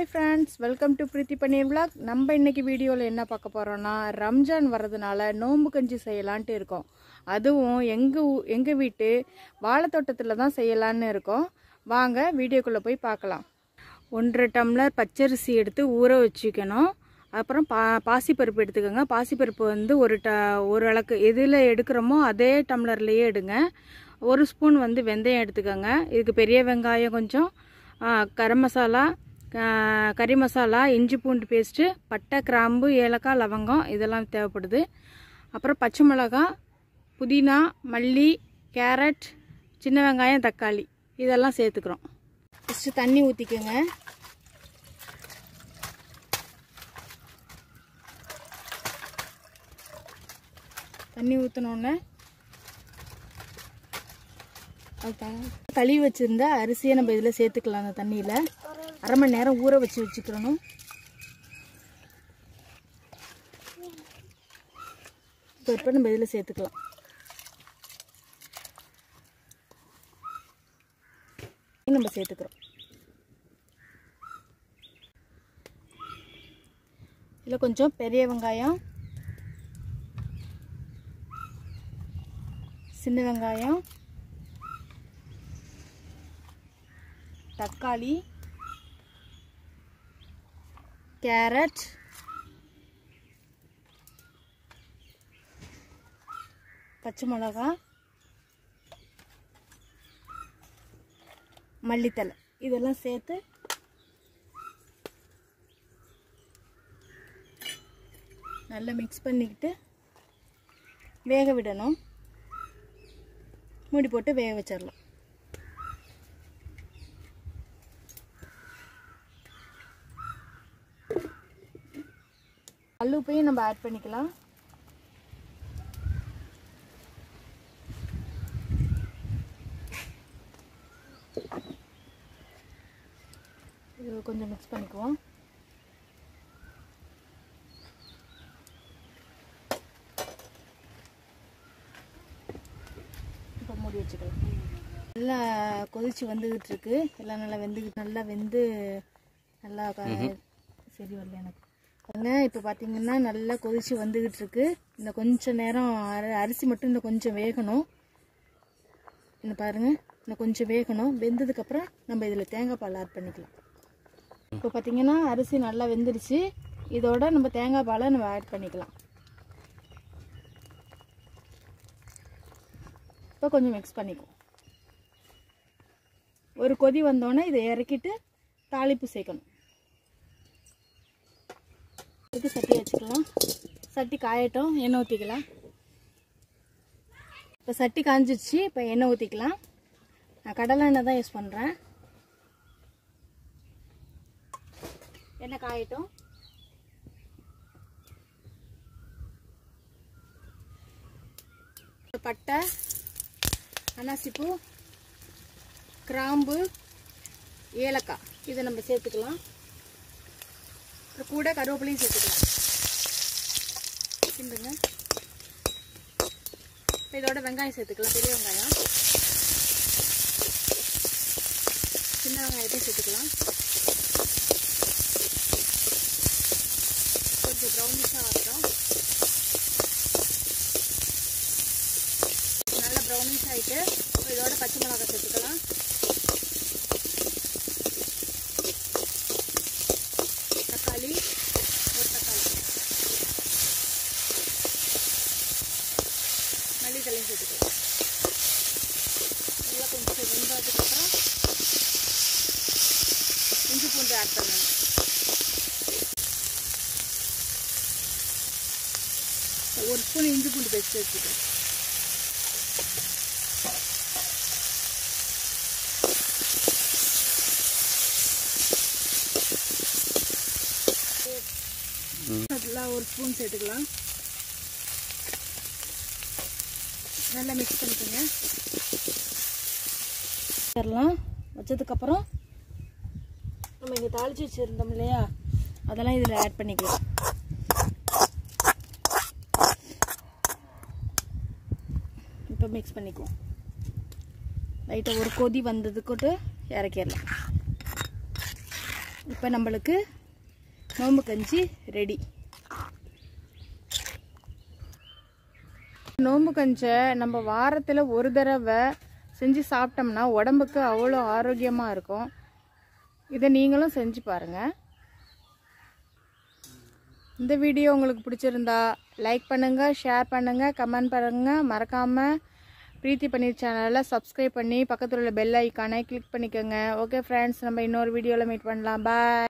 Hi friends welcome to Preethi Panneer vlog நம்ம இன்றைக்கி வீடியோவில் என்ன பார்க்க போகிறோன்னா ரம்ஜான் வர்றதுனால நோன்பு கஞ்சி செய்யலான்ட்டு இருக்கோம். அதுவும் எங்கள் எங்கள் வீட்டு வாழைத்தோட்டத்தில் தான் செய்யலான்னு இருக்கோம். வாங்க வீடியோக்குள்ளே போய் பார்க்கலாம். ஒன்றரை டம்ளர் பச்சரிசி எடுத்து ஊற வச்சுக்கணும். அப்புறம் பா பாசிப்பருப்பு எடுத்துக்கோங்க. பாசிப்பருப்பு வந்து ஒரு ட ஒரு அளக்கு எதில் எடுக்கிறோமோ அதே டம்ளர்லேயே எடுங்க. ஒரு ஸ்பூன் வந்து வெந்தயம் எடுத்துக்கோங்க. இதுக்கு பெரிய வெங்காயம் கொஞ்சம் கரம் மசாலா கறி மசாலா இஞ்சி பூண்டு பேஸ்ட்டு பட்டை கிராம்பு ஏலக்காய் லவங்கம் இதெல்லாம் தேவைப்படுது. அப்புறம் பச்சை மிளகா புதினா மல்லி கேரட் சின்ன வெங்காயம் தக்காளி இதெல்லாம் சேர்த்துக்கிறோம். ஃபஸ்ட்டு தண்ணி ஊற்றிக்கோங்க தண்ணி ஊற்றினோடனே அது கழுவி வச்சுருந்த அரிசியை நம்ம இதில் சேர்த்துக்கலாம் அந்த தண்ணியில். அரை மணி நேரம் ஊற வச்சு வச்சுக்கிறணும். இப்போ இப்போ நம்ம இதில் சேர்த்துக்கலாம். நம்ம சேர்த்துக்கிறோம். இதில் கொஞ்சம் பெரிய வெங்காயம் சின்ன வெங்காயம் தக்காளி கேரட். பச்சை மிளகா. மல்லித்தலை இதெல்லாம் சேர்த்து நல்லா மிக்ஸ் பண்ணிக்கிட்டு வேக விடணும். மூடி போட்டு வேக வச்சிடலாம். கல்லுப்பையும் நம்ம ஆட் பண்ணிக்கலாம். இது கொஞ்சம் மிக்ஸ் பண்ணிக்குவோம். இப்போ மூடி வச்சுக்கலாம். நல்லா கொதிச்சு வந்துக்கிட்டு இருக்கு. எல்லாம் நல்லா வெந்துக்கிட்டு நல்லா வெந்து நல்லா சரி வரல எனக்கு. பாருங்க இப்போ பார்த்தீங்கன்னா நல்லா கொதிச்சு வந்துக்கிட்டு இருக்கு இந்த கொஞ்சம் நேரம் அரிசி மட்டும் இந்த கொஞ்சம் வேகணும். இந்த பாருங்க இந்த கொஞ்சம் வேகணும். வெந்ததுக்கப்புறம் நம்ம இதில் தேங்காய் பால் ஆட் பண்ணிக்கலாம். இப்போ பார்த்தீங்கன்னா அரிசி நல்லா வெந்துருச்சு இதோட நம்ம தேங்காய் பாலை நம்ம ஆட் பண்ணிக்கலாம். இப்போ கொஞ்சம் மிக்ஸ் பண்ணிக்குவோம். ஒரு கொதி வந்தோடனே இதை இறக்கிட்டு தாளிப்பு சேர்க்கணும். இதுக்கு சட்டி வச்சுக்கலாம். சட்டி காயட்டும் எண்ணெய் ஊற்றிக்கலாம் இப்போ சட்டி காஞ்சிடுச்சு இப்போ எண்ணெய் ஊற்றிக்கலாம் நான் கடலை எண்ணெய் தான் யூஸ் பண்ணுறேன் எண்ணெய் காயட்டும். பட்டை அனாசிப்பூ கிராம்பு ஏலக்காய் இதை நம்ம சேர்த்துக்கலாம். கூட கருவேப்பிலையும் சேர்த்துக்கலாம். கிண்டுங்க இப்போ இதோட வெங்காயம் சேர்த்துக்கலாம். பெரிய வெங்காயம். சின்ன வெங்காயத்தையும் சேர்த்துக்கலாம். கொஞ்சம் ப்ரௌனிஷாக வரட்டும். நல்லா ப்ரௌனிஷ் ஆகிட்டு இதோட பச்சை மிளகாய் சேர்த்துக்கலாம் தக்காளி ஒரு தக்காளி மல்லித்தலையும் சேர்த்துக்கலாம் நல்லா கொஞ்சம் வெந்ததுக்கப்புறம் இஞ்சி பூண்டு ஆட் பண்ணணும். ஒரு ஸ்பூன் இஞ்சி பூண்டு பேஸ்ட் வச்சுக்கிறேன் அதில் ஒரு ஸ்பூன் சேர்த்துக்கலாம். நல்லா மிக்ஸ் பண்ணிக்கோங்க. தரலாம். வச்சதுக்கப்புறம் நம்ம இங்கே தாளிச்சு வச்சுருந்தோம் இல்லையா? அதெல்லாம் இதில் ஆட் பண்ணிக்கலாம். இப்போ மிக்ஸ் பண்ணிக்குவோம். லைட்டாக ஒரு கொதி வந்ததுக்கிட்டு இறக்கிடலாம். இப்போ நம்மளுக்கு நோம்பு கஞ்சி ரெடி நோம்பு கஞ்சை நம்ம வாரத்தில் ஒரு தடவை செஞ்சு சாப்பிட்டோம்னா உடம்புக்கு அவ்வளோ ஆரோக்கியமாக இருக்கும். இதை நீங்களும் செஞ்சு பாருங்கள் இந்த வீடியோ உங்களுக்கு பிடிச்சிருந்தா லைக் பண்ணுங்கள் ஷேர் பண்ணுங்கள் கமெண்ட் பண்ணுங்கள் மறக்காமல் பிரீத்தி பன்னீர் சேனலில் சப்ஸ்கிரைப் பண்ணி பக்கத்தில் உள்ள பெல் ஐக்கானை கிளிக் பண்ணிக்கோங்க. ஓகே ஃப்ரெண்ட்ஸ் நம்ம இன்னொரு வீடியோவில் மீட் பண்ணலாம். பாய்